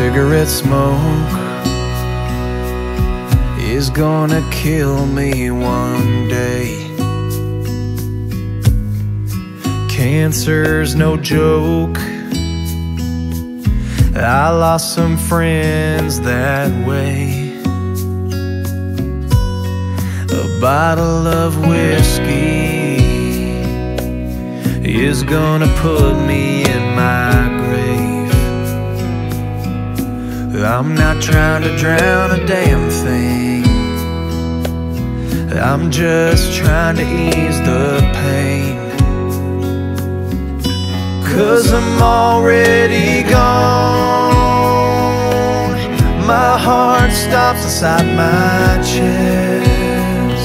Cigarette smoke is gonna kill me one day. Cancer's no joke. I lost some friends that way. A bottle of whiskey is gonna put me in not trying to drown a damn thing. I'm just trying to ease the pain. Cause I'm already gone. My heart stops inside my chest.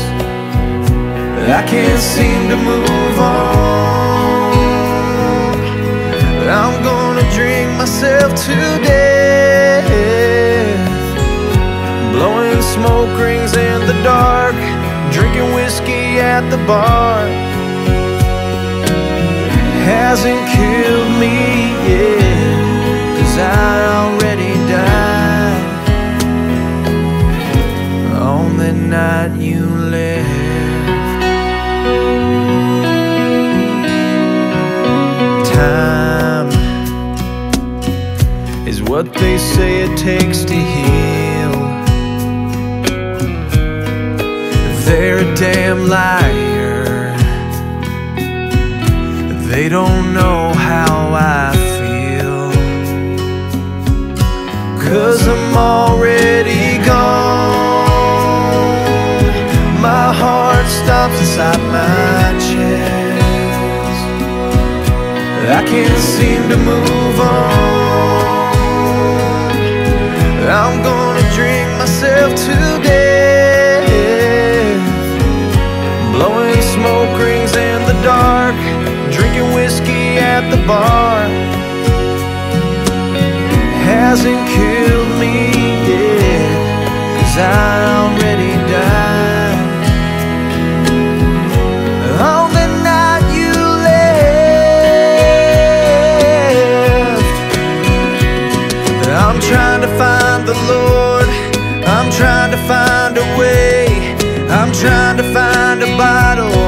I can't seem to move on. I'm gonna drink myself to death. Smoke rings in the dark. Drinking whiskey at the bar. Hasn't killed me yet. Cause I already died. On the night you left. Time is what they say it takes to heal. They're a damn liar. They don't know how I feel. Cause I'm already gone. My heart stops inside my chest. I can't seem to move on. I'm gonna drink myself to death. Hasn't killed me yet. Cause I already died. On the night you left. I'm trying to find the Lord. I'm trying to find a way. I'm trying to find a bottle.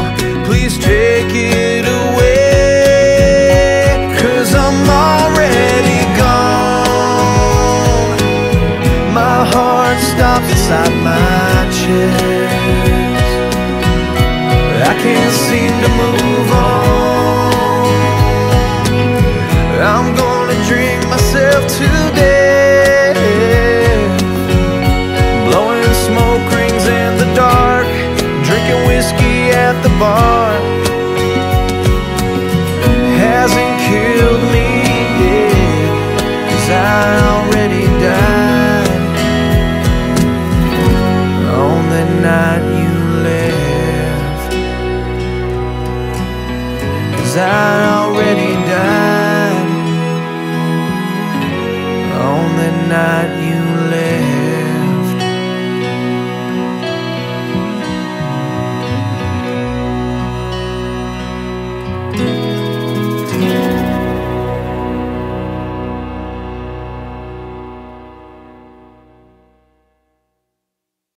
Gonna drink myself to death. Blowing smoke rings in the dark. Drinking whiskey at the bar.